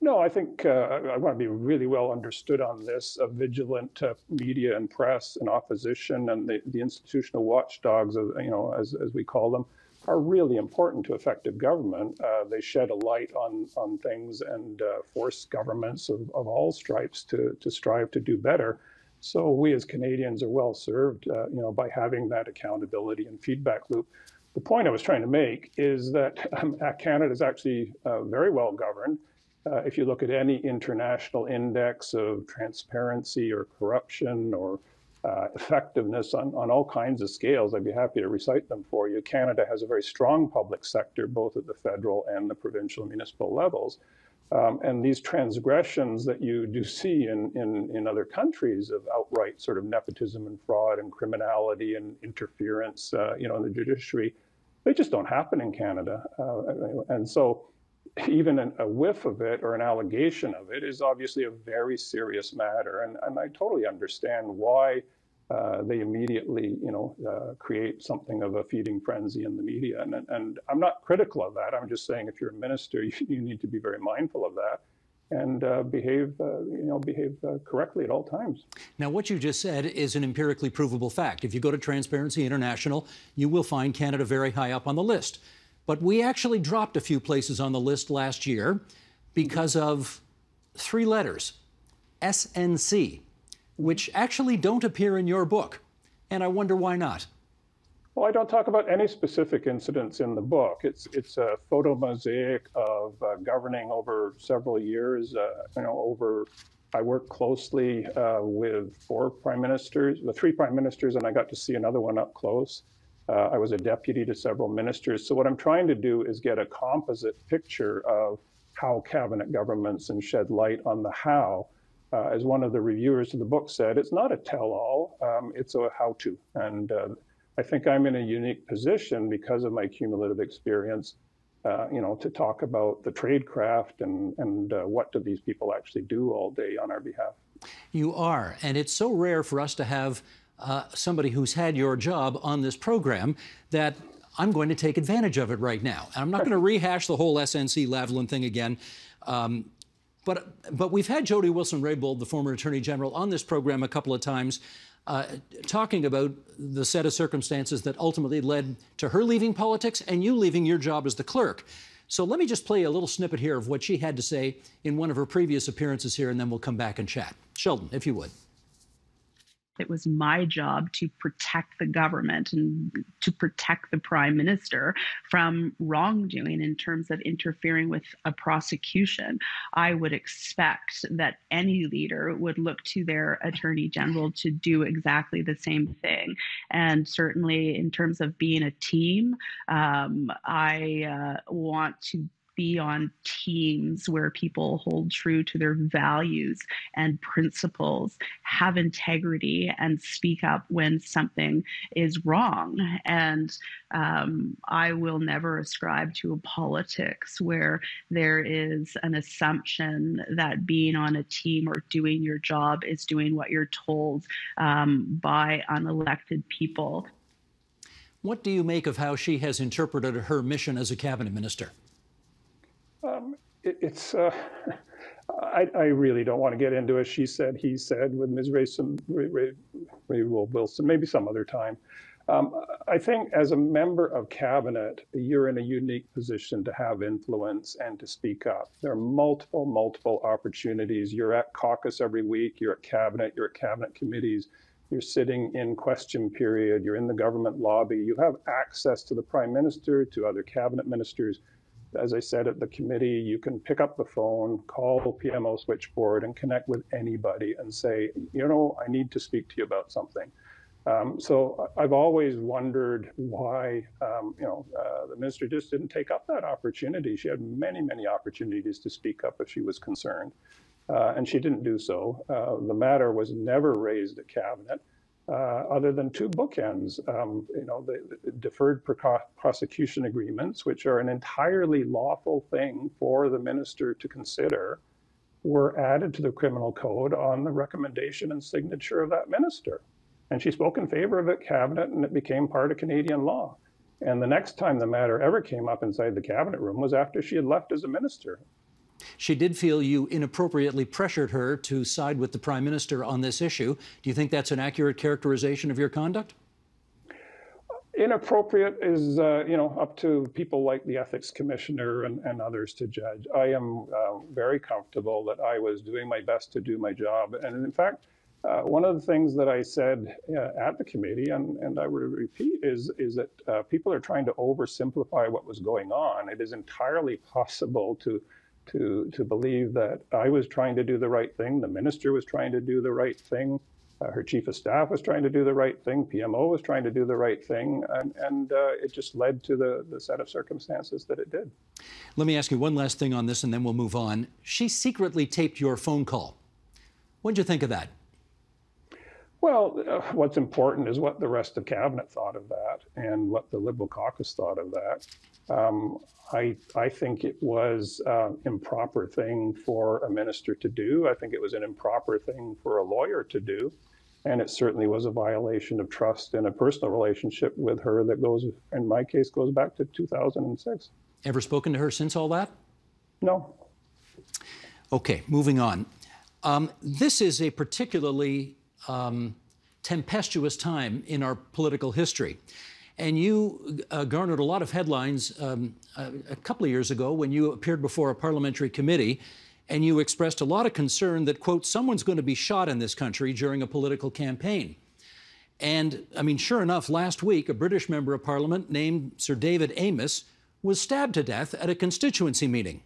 No, I think uh, I want to be really well understood on this. A vigilant uh, media and press and opposition and the, the institutional watchdogs, of, you know, as, as we call them, are really important to effective government. Uh, they shed a light on on things and uh, force governments of, of all stripes to to strive to do better. So we as Canadians are well served, uh, you know, by having that accountability and feedback loop. The point I was trying to make is that um, Canada is actually uh, very well governed. Uh, if you look at any international index of transparency or corruption or uh, effectiveness on, on all kinds of scales, I'd be happy to recite them for you. Canada has a very strong public sector, both at the federal and the provincial and municipal levels. Um, and these transgressions that you do see in, in, in other countries of outright sort of nepotism and fraud and criminality and interference, uh, you know, in the judiciary, they just don't happen in Canada. Uh, and so even an, a whiff of it or an allegation of it is obviously a very serious matter. And, and I totally understand why uh, they immediately, you know, uh, create something of a feeding frenzy in the media. And, and I'm not critical of that. I'm just saying if you're a minister, you, you need to be very mindful of that and uh, behave, uh, you know, behave uh, correctly at all times. Now, what you just said is an empirically provable fact. If you go to Transparency International, you will find Canada very high up on the list. But we actually dropped a few places on the list last year because of three letters, SNC which actually don't appear in your book. And I wonder why not. Well, I don't talk about any specific incidents in the book. It's it's a photo mosaic of uh, governing over several years. Uh, you know, over I worked closely uh, with four prime ministers, the three prime ministers, and I got to see another one up close. Uh, I was a deputy to several ministers. So what I'm trying to do is get a composite picture of how cabinet governments and shed light on the how uh, as one of the reviewers of the book said, it's not a tell-all, um, it's a how-to. And uh, I think I'm in a unique position because of my cumulative experience, uh, you know, to talk about the tradecraft and, and uh, what do these people actually do all day on our behalf. You are, and it's so rare for us to have uh, somebody who's had your job on this program that I'm going to take advantage of it right now. And I'm not going to rehash the whole SNC Lavalin thing again. Um, but, but we've had Jody Wilson-Raybould, the former Attorney General, on this program a couple of times, uh, talking about the set of circumstances that ultimately led to her leaving politics and you leaving your job as the clerk. So let me just play a little snippet here of what she had to say in one of her previous appearances here, and then we'll come back and chat. Sheldon, if you would. It was my job to protect the government and to protect the prime minister from wrongdoing in terms of interfering with a prosecution. I would expect that any leader would look to their attorney general to do exactly the same thing. And certainly, in terms of being a team, um, I uh, want to be on teams where people hold true to their values and principles, have integrity, and speak up when something is wrong. And um, I will never ascribe to a politics where there is an assumption that being on a team or doing your job is doing what you're told um, by unelected people. What do you make of how she has interpreted her mission as a cabinet minister? Um, it, it's. Uh, I, I, really don't want to get into a she said, he said with Ms. Rayson, Ray, Ray, Ray Wilson, maybe some other time. Um, I think as a member of cabinet, you're in a unique position to have influence and to speak up. There are multiple, multiple opportunities. You're at caucus every week, you're at cabinet, you're at cabinet committees, you're sitting in question period, you're in the government lobby, you have access to the prime minister, to other cabinet ministers. As I said at the committee, you can pick up the phone, call PMO switchboard, and connect with anybody and say, you know, I need to speak to you about something. Um, so I've always wondered why, um, you know, uh, the minister just didn't take up that opportunity. She had many, many opportunities to speak up if she was concerned, uh, and she didn't do so. Uh, the matter was never raised at cabinet, uh, other than two bookends. Um, you know, the, the deferred prosecution agreements, which are an entirely lawful thing for the minister to consider, were added to the criminal code on the recommendation and signature of that minister. And she spoke in favor of it cabinet and it became part of Canadian law. And the next time the matter ever came up inside the cabinet room was after she had left as a minister. She did feel you inappropriately pressured her to side with the prime minister on this issue. Do you think that's an accurate characterization of your conduct? Inappropriate is, uh, you know, up to people like the ethics commissioner and, and others to judge. I am uh, very comfortable that I was doing my best to do my job. And in fact, uh, one of the things that I said uh, at the committee, and, and I would repeat, is, is that uh, people are trying to oversimplify what was going on. It is entirely possible to, to, to believe that I was trying to do the right thing, the minister was trying to do the right thing, uh, her chief of staff was trying to do the right thing, PMO was trying to do the right thing, and, and uh, it just led to the, the set of circumstances that it did. Let me ask you one last thing on this, and then we'll move on. She secretly taped your phone call. What did you think of that? Well, uh, what's important is what the rest of cabinet thought of that, and what the Liberal caucus thought of that. Um, I I think it was an uh, improper thing for a minister to do. I think it was an improper thing for a lawyer to do, and it certainly was a violation of trust in a personal relationship with her that goes, in my case, goes back to 2006. Ever spoken to her since all that? No. Okay, moving on. Um, this is a particularly um, tempestuous time in our political history. And you uh, garnered a lot of headlines um, a, a couple of years ago when you appeared before a parliamentary committee and you expressed a lot of concern that, quote, someone's going to be shot in this country during a political campaign. And I mean, sure enough, last week, a British member of parliament named Sir David Amess was stabbed to death at a constituency meeting.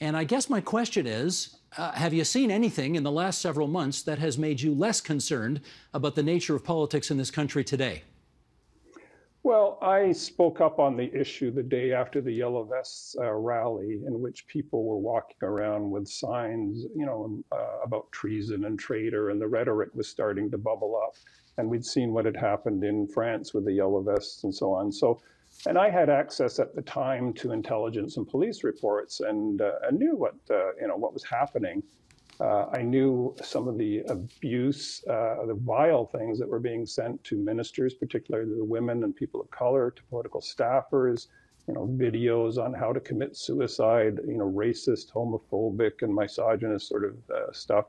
And I guess my question is uh, have you seen anything in the last several months that has made you less concerned about the nature of politics in this country today? Well, I spoke up on the issue the day after the Yellow Vests uh, rally, in which people were walking around with signs, you know, uh, about treason and traitor, and the rhetoric was starting to bubble up. And we'd seen what had happened in France with the Yellow Vests and so on. So and I had access at the time to intelligence and police reports, and uh, I knew what uh, you know what was happening. Uh, I knew some of the abuse, uh, the vile things that were being sent to ministers, particularly the women and people of color, to political staffers. You know, videos on how to commit suicide. You know, racist, homophobic, and misogynist sort of uh, stuff.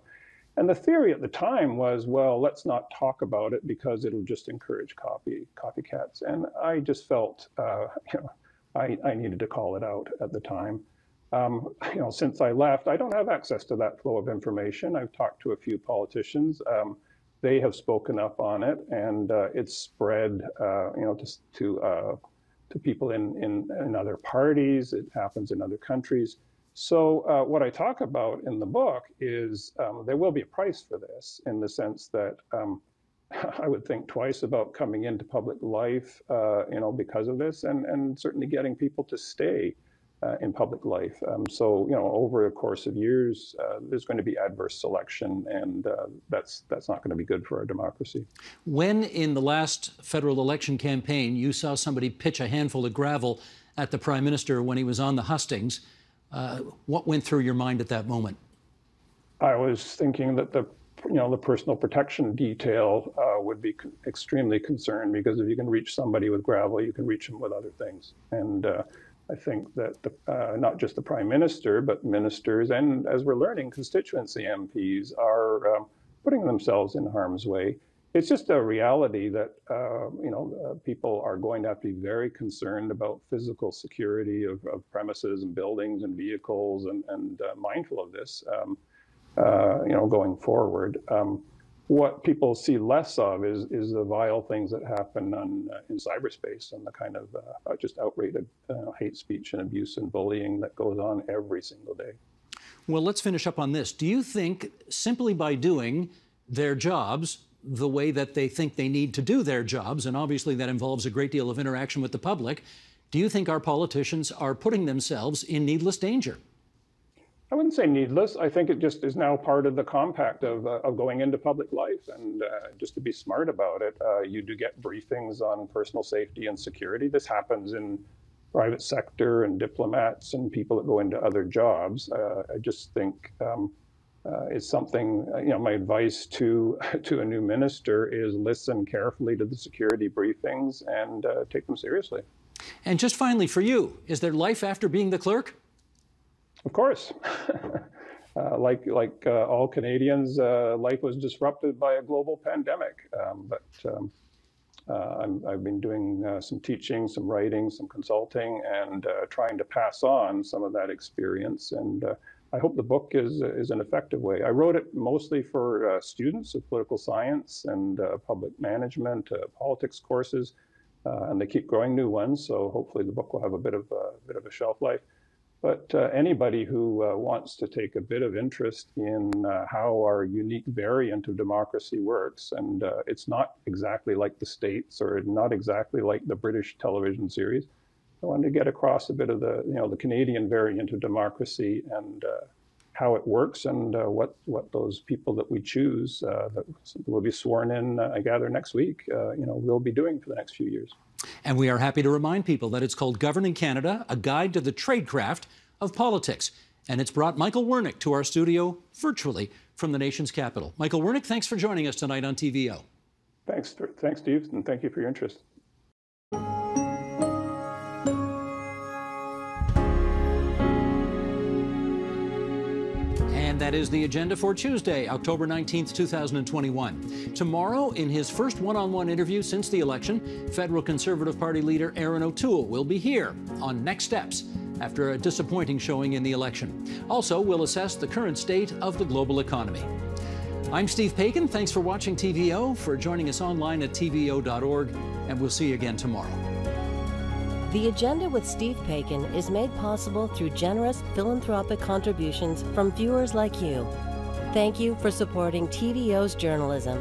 And the theory at the time was, well, let's not talk about it because it'll just encourage copy copycats. And I just felt, uh, you know, I, I needed to call it out at the time. Um, you know, since I left, I don't have access to that flow of information. I've talked to a few politicians. Um, they have spoken up on it, and uh, it's spread, uh, you know, to to, uh, to people in, in in other parties. It happens in other countries. So uh, what I talk about in the book is um, there will be a price for this in the sense that um, I would think twice about coming into public life, uh, you know, because of this, and and certainly getting people to stay uh, in public life. Um, so you know, over the course of years, uh, there's going to be adverse selection, and uh, that's that's not going to be good for our democracy. When in the last federal election campaign, you saw somebody pitch a handful of gravel at the prime minister when he was on the hustings. Uh, what went through your mind at that moment? I was thinking that the you know the personal protection detail uh, would be extremely concerned because if you can reach somebody with gravel, you can reach them with other things. And uh, I think that the, uh, not just the prime minister, but ministers and as we're learning, constituency MPs are um, putting themselves in harm's way. it's just a reality that uh, you know uh, people are going to have to be very concerned about physical security of, of premises and buildings and vehicles and, and uh, mindful of this um, uh, you know going forward um, what people see less of is is the vile things that happen on, uh, in cyberspace and the kind of uh, just outrated hate speech and abuse and bullying that goes on every single day well let's finish up on this do you think simply by doing their jobs the way that they think they need to do their jobs, and obviously that involves a great deal of interaction with the public. Do you think our politicians are putting themselves in needless danger? I wouldn't say needless. I think it just is now part of the compact of, uh, of going into public life. And uh, just to be smart about it, uh, you do get briefings on personal safety and security. This happens in private sector and diplomats and people that go into other jobs. Uh, I just think um, uh, is something, uh, you know, my advice to, to a new minister is listen carefully to the security briefings and take them seriously. And just finally, for you, is there life after being the clerk? Of course. uh, like like uh, all Canadians, uh, life was disrupted by a global pandemic. Um, but um, i have been doing some teaching, some writing, some consulting, and trying to pass on some of that experience and I hope the book is is an effective way. I wrote it mostly for uh, students of political science and uh, public management, uh, politics courses, uh, and they keep growing new ones. So hopefully the book will have a bit of a bit of a shelf life. But uh, anybody who uh, wants to take a bit of interest in how our unique variant of democracy works, and it's not exactly like the states or not exactly like the British television series I wanted to get across a bit of the, you know, the Canadian variant of democracy and uh, how it works and uh, what what those people that we choose uh, that will be sworn in, uh, I gather next week, uh, you know, will be doing for the next few years. And we are happy to remind people that it's called Governing Canada: A Guide to the Tradecraft of Politics, and it's brought Michael Wernick to our studio virtually from the nation's capital. Michael Wernick, thanks for joining us tonight on TVO. Thanks, thanks, Steve, and thank you for your interest. That is the agenda for Tuesday, October 19th, 2021. Tomorrow, in his first one on one interview since the election, federal Conservative Party leader Erin O'Toole will be here on Next Steps after a disappointing showing in the election. Also, we'll assess the current state of the global economy. I'm Steve Paikin. Thanks for watching TVO, for joining us online at tvo.org, and we'll see you again tomorrow. The Agenda with Steve Paikin is made possible through generous philanthropic contributions from viewers like you. Thank you for supporting TVO's journalism.